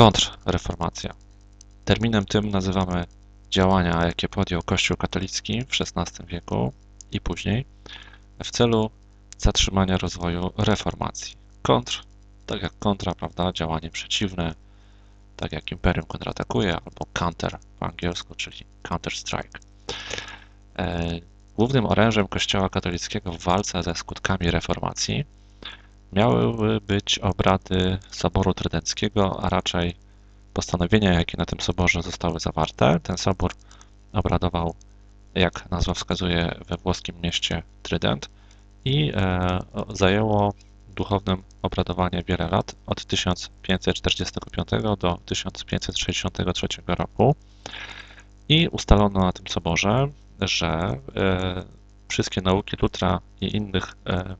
Kontrreformacja. Terminem tym nazywamy działania, jakie podjął Kościół katolicki w XVI wieku i później w celu zatrzymania rozwoju reformacji. Kontr, tak jak kontra, prawda, działanie przeciwne, tak jak imperium kontratakuje, albo counter po angielsku, czyli counter strike. E, głównym orężem Kościoła katolickiego w walce ze skutkami reformacji miały być obrady Soboru Trydenckiego, a raczej postanowienia, jakie na tym soborze zostały zawarte. Ten sobór obradował, jak nazwa wskazuje, we włoskim mieście Trydent i e, zajęło duchownym obradowanie wiele lat, od 1545 do 1563 roku. I ustalono na tym soborze, że e, wszystkie nauki Lutra i innych e,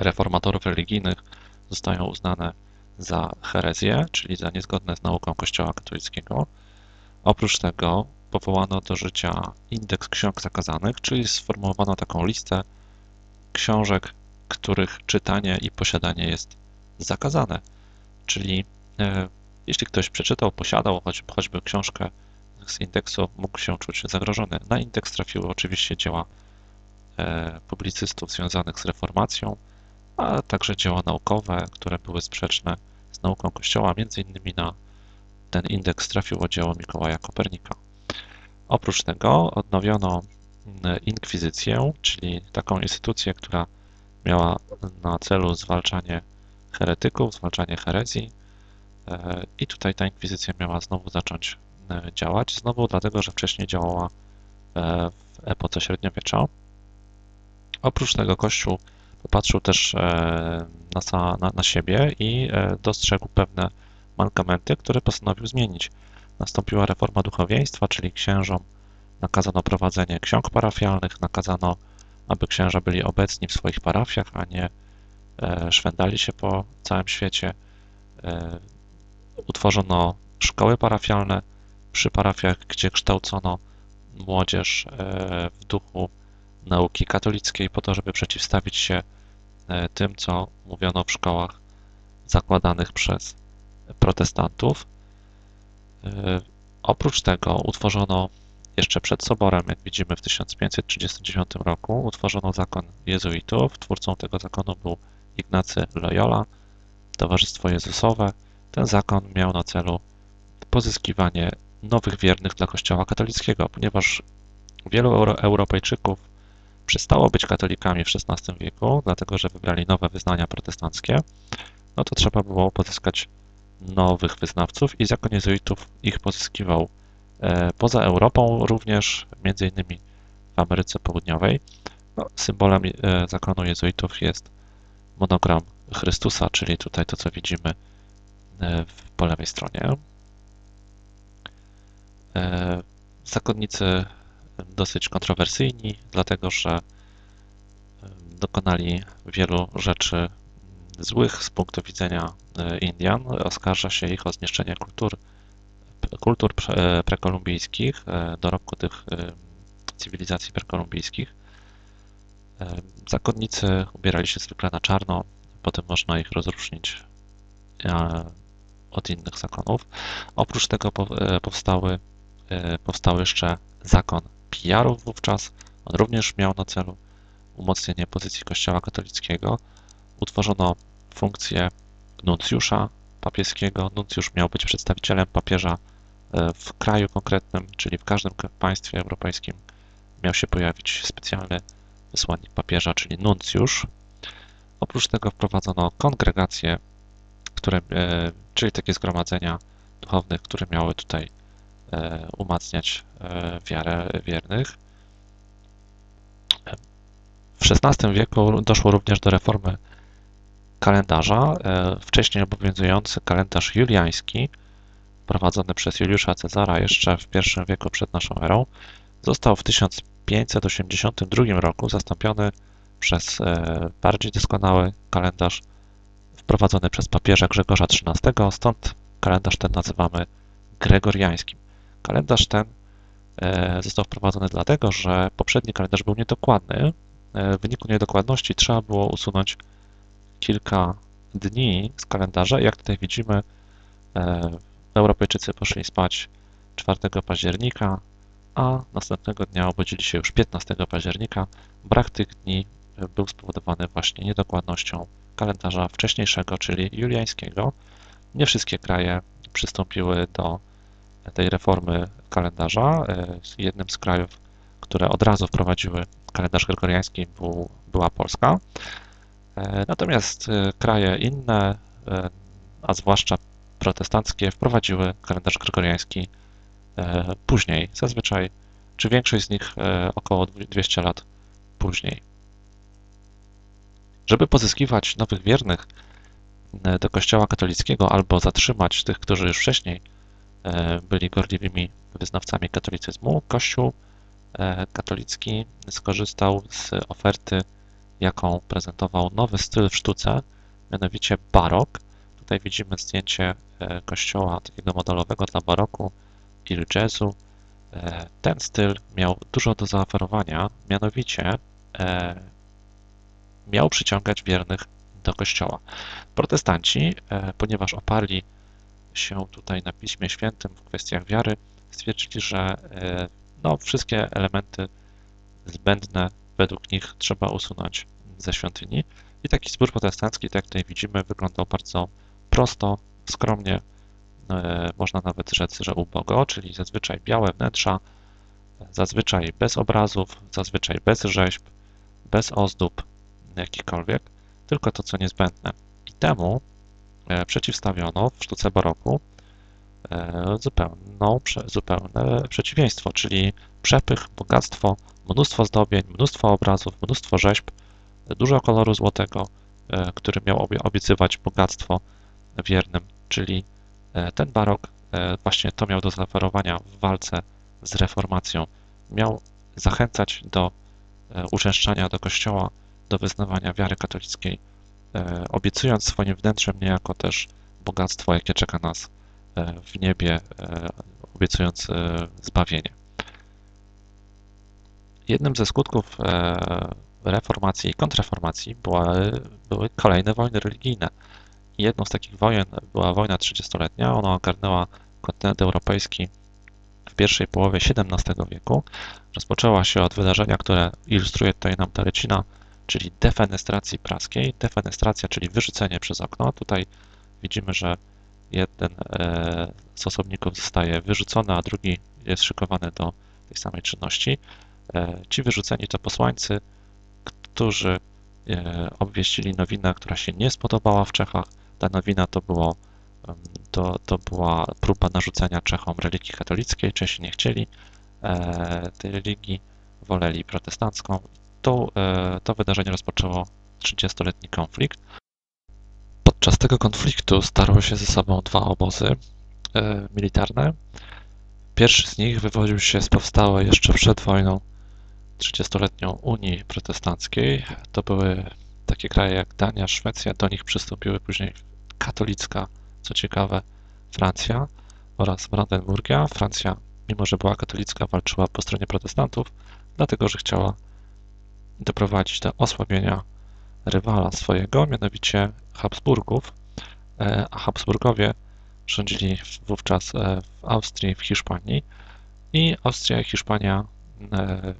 reformatorów religijnych zostają uznane za herezję, czyli za niezgodne z nauką Kościoła katolickiego. Oprócz tego powołano do życia indeks ksiąg zakazanych, czyli sformułowano taką listę książek, których czytanie i posiadanie jest zakazane. Czyli e, jeśli ktoś przeczytał, posiadał choć, choćby książkę z indeksu, mógł się czuć zagrożony. Na indeks trafiły oczywiście dzieła e, publicystów związanych z reformacją, a także dzieła naukowe, które były sprzeczne z nauką Kościoła. Między innymi na ten indeks trafiło dzieło Mikołaja Kopernika. Oprócz tego odnowiono mm, inkwizycję, czyli taką instytucję, która miała na celu zwalczanie heretyków, zwalczanie herezji. E, I tutaj ta inkwizycja miała znowu zacząć e, działać, znowu dlatego, że wcześniej działała e, w epoce średniowiecza. Oprócz tego Kościół popatrzył też na, na, na siebie i dostrzegł pewne mankamenty, które postanowił zmienić. Nastąpiła reforma duchowieństwa, czyli księżom nakazano prowadzenie ksiąg parafialnych, nakazano, aby księża byli obecni w swoich parafiach, a nie e, szwendali się po całym świecie. E, utworzono szkoły parafialne przy parafiach, gdzie kształcono młodzież e, w duchu nauki katolickiej, po to, żeby przeciwstawić się tym, co mówiono w szkołach zakładanych przez protestantów. Oprócz tego utworzono jeszcze przed soborem, jak widzimy w 1539 roku, utworzono zakon jezuitów. Twórcą tego zakonu był Ignacy Loyola, Towarzystwo Jezusowe. Ten zakon miał na celu pozyskiwanie nowych wiernych dla Kościoła katolickiego, ponieważ wielu Europejczyków przestało być katolikami w XVI wieku, dlatego że wybrali nowe wyznania protestanckie, no to trzeba było pozyskać nowych wyznawców i zakon jezuitów ich pozyskiwał E, poza Europą również, między innymi w Ameryce Południowej. No, symbolem e, zakonu jezuitów jest monogram Chrystusa, czyli tutaj to, co widzimy e, po lewej stronie. Zakonnicy dosyć kontrowersyjni, dlatego że dokonali wielu rzeczy złych z punktu widzenia Indian. Oskarża się ich o zniszczenie kultur kultur prekolumbijskich, e, dorobku tych e, cywilizacji prekolumbijskich. E, zakonnicy ubierali się zwykle na czarno, potem można ich rozróżnić od innych zakonów. Oprócz tego powstały, powstał jeszcze zakon pijarów wówczas. On również miał na celu umocnienie pozycji Kościoła katolickiego. Utworzono funkcję nuncjusza papieskiego. Nuncjusz miał być przedstawicielem papieża E, w kraju konkretnym, czyli w każdym państwie europejskim miał się pojawić specjalny wysłannik papieża, czyli nuncjusz. Oprócz tego wprowadzono kongregacje, które, e, czyli takie zgromadzenia duchownych, które miały tutaj umacniać wiarę wiernych. W XVI wieku doszło również do reformy kalendarza. Wcześniej obowiązujący kalendarz juliański prowadzony przez Juliusza Cezara jeszcze w I wieku przed naszą erą, został w 1582 roku zastąpiony przez e, bardziej doskonały kalendarz wprowadzony przez papieża Grzegorza XIII, stąd kalendarz ten nazywamy gregoriańskim. Kalendarz ten e, został wprowadzony dlatego, że poprzedni kalendarz był niedokładny. E, w wyniku niedokładności trzeba było usunąć kilka dni z kalendarza. Jak tutaj widzimy, Europejczycy poszli spać 4 października, a następnego dnia obudzili się już 15 października. Brak tych dni był spowodowany właśnie niedokładnością kalendarza wcześniejszego, czyli juliańskiego. Nie wszystkie kraje przystąpiły do tej reformy kalendarza. Jednym z krajów, które od razu wprowadziły kalendarz gregoriański, był, była Polska. Natomiast kraje inne, a zwłaszcza protestanckie, wprowadziły kalendarz gregoriański później, zazwyczaj, czy większość z nich około 200 lat później. Żeby pozyskiwać nowych wiernych do Kościoła katolickiego albo zatrzymać tych, którzy już wcześniej byli gorliwymi wyznawcami katolicyzmu, Kościół e, katolicki skorzystał z oferty, jaką prezentował nowy styl w sztuce, mianowicie barok. Tutaj widzimy zdjęcie kościoła takiego modelowego dla baroku i jazzu. Ten styl miał dużo do zaoferowania, mianowicie miał przyciągać wiernych do Kościoła. Protestanci, e, ponieważ oparli się tutaj na Piśmie Świętym w kwestiach wiary, stwierdzili, że e, no, wszystkie elementy zbędne według nich trzeba usunąć ze świątyni. I taki zbór protestancki, tak jak tutaj widzimy, wyglądał bardzo prosto, skromnie, e, można nawet rzec, że ubogo, czyli zazwyczaj białe wnętrza, zazwyczaj bez obrazów, zazwyczaj bez rzeźb, bez ozdób, jakichkolwiek, tylko to, co niezbędne. I temu przeciwstawiono w sztuce baroku e, zupełną, zupełne przeciwieństwo, czyli przepych, bogactwo, mnóstwo zdobień, mnóstwo obrazów, mnóstwo rzeźb, dużo koloru złotego, e, który miał obiecywać bogactwo wiernym, czyli ten barok właśnie to miał do zaoferowania w walce z reformacją. Miał zachęcać do uczęszczania do kościoła, do wyznawania wiary katolickiej, e, obiecując swoim wnętrzem niejako też bogactwo, jakie czeka nas e, w niebie, e, obiecując zbawienie. Jednym ze skutków reformacji i kontrreformacji były, były kolejne wojny religijne. Jedną z takich wojen była wojna 30-letnia. Ona ogarnęła kontynent europejski w pierwszej połowie XVII wieku. Rozpoczęła się od wydarzenia, które ilustruje tutaj nam Tarecina, czyli defenestracji praskiej. Defenestracja, czyli wyrzucenie przez okno. Tutaj widzimy, że jeden e, z osobników zostaje wyrzucony, a drugi jest szykowany do tej samej czynności. E, ci wyrzuceni to posłańcy, którzy e, obwieścili nowinę, która się nie spodobała w Czechach. Ta nowina to, było, to, to była próba narzucenia Czechom religii katolickiej. Czesi nie chcieli tej religii, woleli protestancką to, e, to wydarzenie rozpoczęło 30-letni konflikt. Podczas tego konfliktu starły się ze sobą dwa obozy e, militarne. Pierwszy z nich wywodził się z powstałej jeszcze przed wojną 30-letnią Unii Protestanckiej. To były takie kraje jak Dania, Szwecja, do nich przystąpiły później katolicka, co ciekawe, Francja oraz Brandenburgia. Francja, mimo że była katolicka, walczyła po stronie protestantów, dlatego że chciała doprowadzić do osłabienia rywala swojego, mianowicie Habsburgów, e, a Habsburgowie rządzili wówczas e, w Austrii, w Hiszpanii i Austria i Hiszpania e,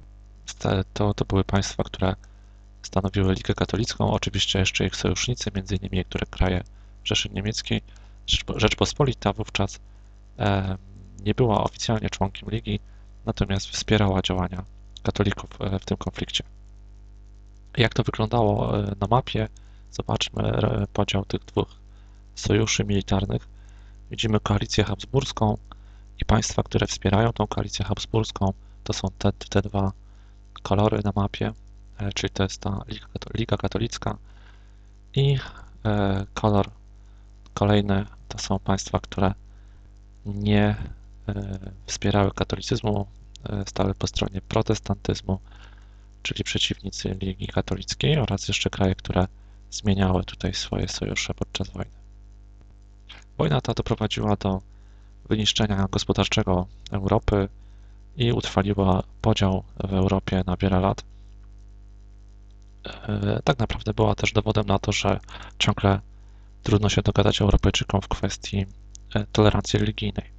to, to były państwa, które stanowiły Ligę Katolicką, oczywiście jeszcze ich sojusznicy, między innymi niektóre kraje Rzeszy Niemieckiej. Rzeczpospolita wówczas nie była oficjalnie członkiem Ligi, natomiast wspierała działania katolików w tym konflikcie. Jak to wyglądało e, na mapie? Zobaczmy podział tych dwóch sojuszy militarnych. Widzimy koalicję habsburską i państwa, które wspierają tą koalicję habsburską. To są te, te dwa kolory na mapie, e, czyli to jest ta Liga Katolicka i e, kolor kolejny to są państwa, które nie wspierały katolicyzmu, stały po stronie protestantyzmu czyli przeciwnicy Ligi Katolickiej oraz jeszcze kraje, które zmieniały tutaj swoje sojusze podczas wojny. Wojna ta doprowadziła do wyniszczenia gospodarczego Europy i utrwaliła podział w Europie na wiele lat. E, tak naprawdę była też dowodem na to, że ciągle trudno się dogadać Europejczykom w kwestii e, tolerancji religijnej.